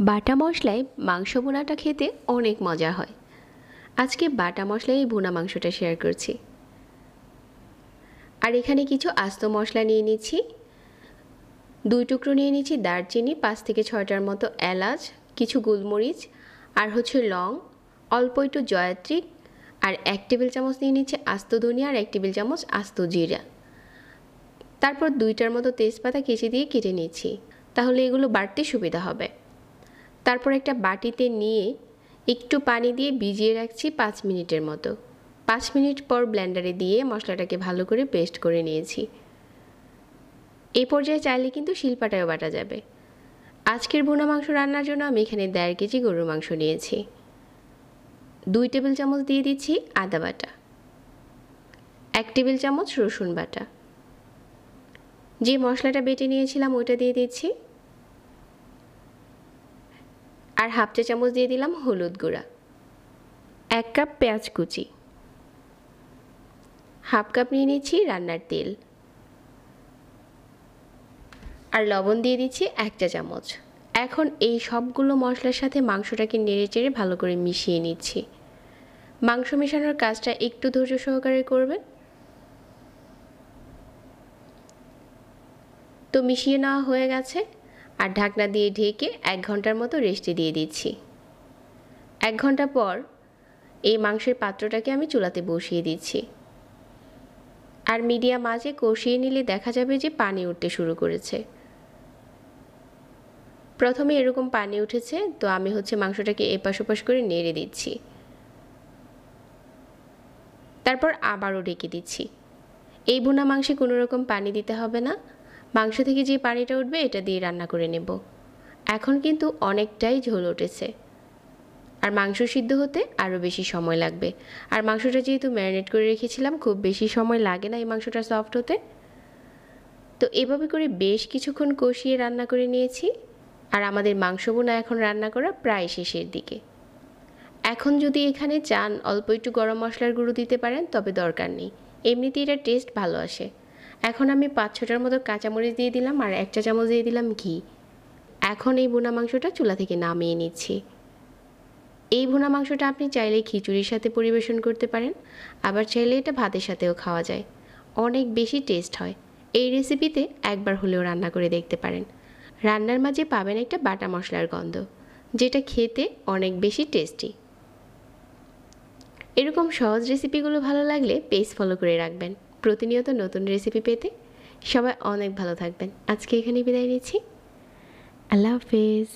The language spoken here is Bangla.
বাটা মশলায় মাংস বোনাটা খেতে অনেক মজা হয়। আজকে বাটা মশলায় এই ভুনা মাংসটা শেয়ার করছি। আর এখানে কিছু আস্ত মশলা নিয়ে নিচ্ছি। দুই টুকরো নিয়ে নিচ্ছি দারচিনি, পাঁচ থেকে ছয়টার মতো এলাচ, কিছু গোলমরিচ আর হচ্ছে লং, অল্প একটু জয়াত্রী আর এক টেবিল চামচ নিয়ে নিচ্ছে আস্ত ধনিয়া আর এক টেবিল চামচ আস্ত জিরা। তারপর দুইটার মতো তেজপাতা কেচে দিয়ে কেটে নিচ্ছি। তাহলে এগুলো বাড়তে সুবিধা হবে। তারপর একটা বাটিতে নিয়ে একটু পানি দিয়ে ভিজিয়ে রাখছি পাঁচ মিনিটের মতো। পাঁচ মিনিট পর ব্লেন্ডারে দিয়ে মশলাটাকে ভালো করে পেস্ট করে নিয়েছি। এই পর্যায়ে চাইলে কিন্তু শিলপাটায়ও বাটা যাবে। আজকের ভুনা মাংস রান্নার জন্য আমি এখানে দেড় কেজি গরুর মাংস নিয়েছি। দুই টেবিল চামচ দিয়ে দিচ্ছি আদা বাটা। এক টেবিল চামচ রসুন বাটা। যে মশলাটা বেটে নিয়েছিলাম ওইটা দিয়ে দিচ্ছি আর হাফ চা চামচ দিয়ে দিলাম হলুদ গুঁড়া। এক কাপ পেঁয়াজ কুচি। হাফ কাপ নিয়ে নিচ্ছি রান্নার তেল। আর লবণ দিয়ে দিচ্ছি এক চা চামচ। এখন এই সবগুলো মশলার সাথে মাংসটাকে নেড়ে চেড়ে ভালো করে মিশিয়ে নিচ্ছি। মাংস মেশানোর কাজটা একটু ধৈর্য সহকারে করবেন। তো মিশিয়ে নেওয়া হয়ে গেছে। আর ঢাকনা দিয়ে ঢেকে এক ঘণ্টার মতো রেস্টে দিয়ে দিচ্ছি। এক ঘণ্টা পর এই মাংসের পাত্রটাকে আমি চুলাতে বসিয়ে দিচ্ছি। আর মিডিয়াম মাঝে কষিয়ে নিলে দেখা যাবে যে পানি উঠতে শুরু করেছে। প্রথমে এরকম পানি উঠেছে, তো আমি হচ্ছে মাংসটাকে এপাশ ওপাশ করে নেড়ে দিচ্ছি। তারপর আবারও ঢেকে দিচ্ছি। এই বোনা মাংসে কোনো রকম পানি দিতে হবে না। মাংস থেকে যে পানিটা উঠবে, এটা দিয়ে রান্না করে নেব। এখন কিন্তু অনেকটাই ঝোল উঠেছে। আর মাংস সিদ্ধ হতে আরও বেশি সময় লাগবে। আর মাংসটা যেহেতু ম্যারিনেট করে রেখেছিলাম, খুব বেশি সময় লাগে না এই মাংসটা সফট হতে। তো এভাবে করে বেশ কিছুক্ষণ কষিয়ে রান্না করে নিয়েছি। আর আমাদের মাংস বোনা এখন রান্না করা প্রায় শেষের দিকে। এখন যদি এখানে চান অল্প একটু গরম মশলার গুঁড়ো দিতে পারেন, তবে দরকার নেই। এমনিতেই এটা টেস্ট ভালো আসে। এখন আমি পাঁচ ছটার মতো কাঁচামরিচ দিয়ে দিলাম আর এক চা চামচ দিয়ে দিলাম ঘি। এখন এই বোনা মাংসটা চুলা থেকে নামিয়ে নিচ্ছি। এই ভুনা মাংসটা আপনি চাইলে খিচুড়ির সাথে পরিবেশন করতে পারেন, আবার চাইলে এটা ভাতের সাথেও খাওয়া যায়। অনেক বেশি টেস্ট হয়। এই রেসিপিতে একবার হলেও রান্না করে দেখতে পারেন। রান্নার মাঝে পাবেন একটা বাটা মশলার গন্ধ, যেটা খেতে অনেক বেশি টেস্টি। এরকম সহজ রেসিপিগুলো ভালো লাগলে পেজ ফলো করে রাখবেন। প্রতিনিয়ত নতুন রেসিপি পেতে সবাই অনেক ভালো থাকবেন। আজকে এখানে বিদায় নিচ্ছি। আল্লাহ হাফেজ।